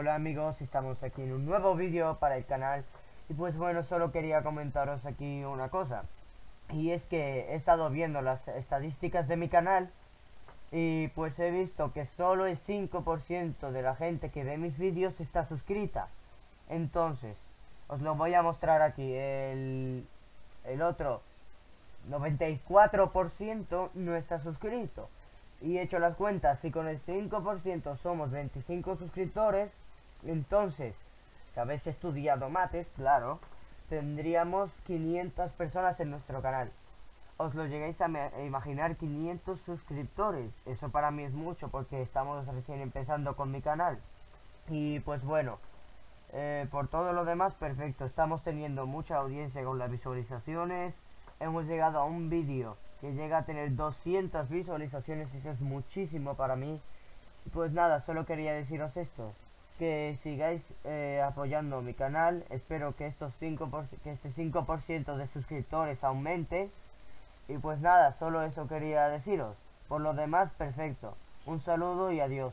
Hola amigos, estamos aquí en un nuevo vídeo para el canal. Y pues bueno, solo quería comentaros aquí una cosa. Y es que he estado viendo las estadísticas de mi canal y pues he visto que solo el 5% de la gente que ve mis vídeos está suscrita. Entonces, os lo voy a mostrar aquí. El, el otro 94% no está suscrito. Y he hecho las cuentas, si con el 5% somos 25 suscriptores, entonces, si habéis estudiado mates, claro, tendríamos 500 personas en nuestro canal. Os lo llegáis a imaginar 500 suscriptores. Eso para mí es mucho porque estamos recién empezando con mi canal. Y pues bueno, eh, por todo lo demás, perfecto. Estamos teniendo mucha audiencia con las visualizaciones. Hemos llegado a un vídeo que llega a tener 200 visualizaciones, eso es muchísimo para mí. Pues nada, solo quería deciros esto, que sigáis eh, apoyando mi canal, espero que, estos 5%, que este 5% de suscriptores aumente. Y pues nada, solo eso quería deciros. Por lo demás, perfecto. Un saludo y adiós.